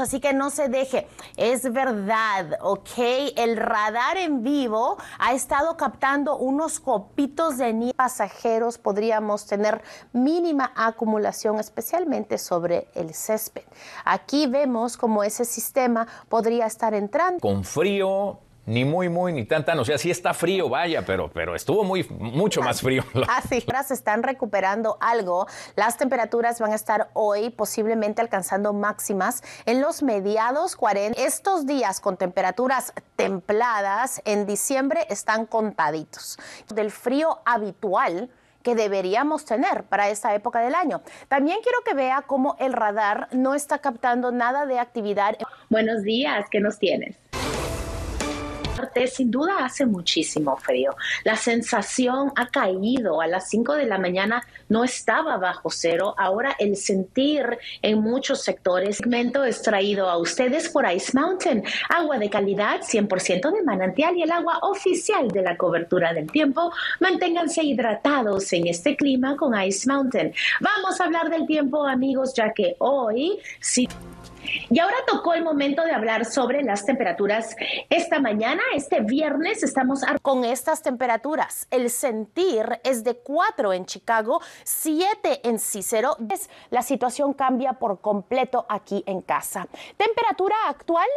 así que no se deje. Es verdad, ¿ok? El radar en vivo ha estado captando unos copitos de nieve. Pasajeros podríamos tener mínima acumulación, especialmente sobre el césped. Aquí vemos cómo ese sistema podría estar entrando. Con frío, ni muy, muy, ni tan, tan. O sea, sí está frío, vaya, pero, pero estuvo muy, mucho más frío. Así, ahora se están recuperando algo. Las temperaturas van a estar hoy posiblemente alcanzando máximas en los mediados 40. Estos días con temperaturas templadas en diciembre están contaditos. Del frío habitual que deberíamos tener para esta época del año. También quiero que vea cómo el radar no está captando nada de actividad. Buenos días, ¿qué nos tienes? Sin duda hace muchísimo frío. La sensación ha caído. A las 5 de la mañana no estaba bajo cero. Ahora el sentir en muchos sectores. Segmento extraído a ustedes por Ice Mountain. Agua de calidad 100% de manantial y el agua oficial de la cobertura del tiempo. Manténganse hidratados en este clima con Ice Mountain. Vamos a hablar del tiempo, amigos, ya que hoy sí. Y ahora tocó el momento de hablar sobre las temperaturas. Esta mañana, este viernes, estamos con estas temperaturas. El sentir es de 4 en Chicago, 7 en Cicero. La situación cambia por completo aquí en casa. Temperatura actual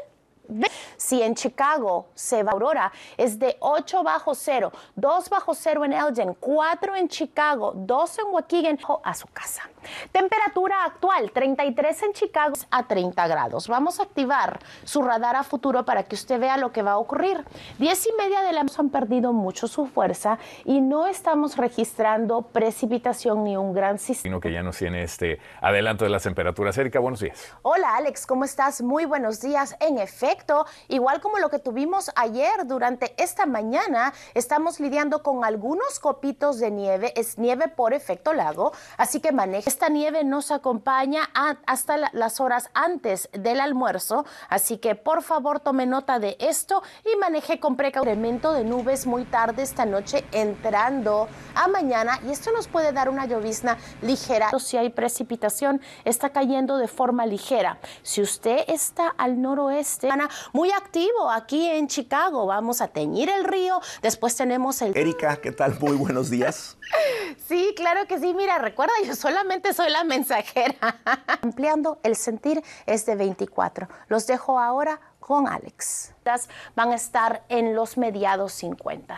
si en Chicago se va Aurora, es de 8 bajo cero, 2 bajo cero en Elgin, 4 en Chicago, 2 en Waukegan, a su casa. Temperatura actual, 33 en Chicago a 30 grados. Vamos a activar su radar a futuro para que usted vea lo que va a ocurrir. 10 y media de la noche han perdido mucho su fuerza y no estamos registrando precipitación ni un gran sistema. que ya nos tiene este adelanto de las temperaturas. Erika, buenos días. Hola Alex, ¿cómo estás? Muy buenos días. En efecto, igual como lo que tuvimos ayer durante esta mañana, estamos lidiando con algunos copitos de nieve, es nieve por efecto lago, así que maneje. Esta nieve nos acompaña hasta las horas antes del almuerzo, así que por favor tome nota de esto y maneje con precaución. de nubes muy tarde esta noche entrando a mañana y esto nos puede dar una llovizna ligera. Si hay precipitación, está cayendo de forma ligera. Si usted está al noroeste, muy activo aquí en Chicago. Vamos a teñir el río. Después tenemos el... Erika, ¿qué tal? Muy buenos días. sí, claro que sí. Mira, recuerda, yo solamente soy la mensajera. Ampliando, el sentir es de 24. Los dejo ahora con Alex. Van a estar en los mediados 50.